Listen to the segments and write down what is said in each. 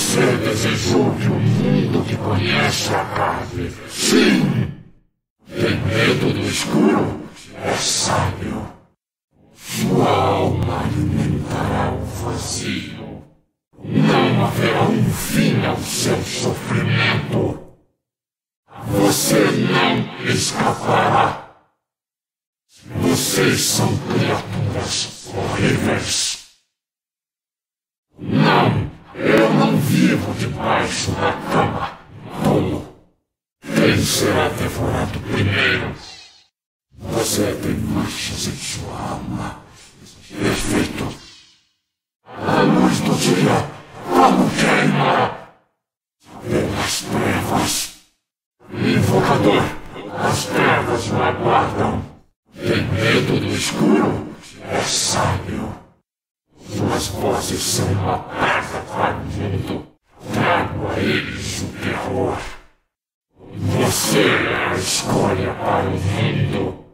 Você desejou que o mundo que conhece acabe. Sim! Tem medo do escuro? É sábio. Sua alma alimentará o vazio. Não haverá um fim ao seu sofrimento. Você não escapará. Vocês são criaturas horríveis. Não, eu não vivo debaixo da cama. Tolo. Quem será devorado primeiro? Você tem manchas em sua alma. Perfeito. A luz do dia, como queima? Pelas trevas. Invocador, as trevas me aguardam. Tem medo do escuro? É sábio. Suas vozes são uma o mundo. Trago a eles o terror. Você é a escolha para o mundo.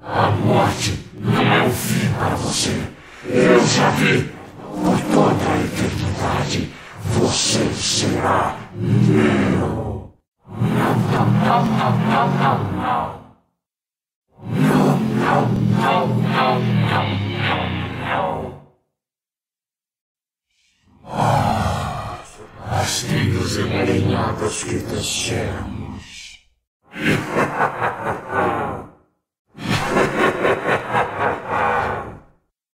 A morte não é o fim para você. Eu já vi. Por toda a eternidade, você será meu. As teias emaranhadas que descemos.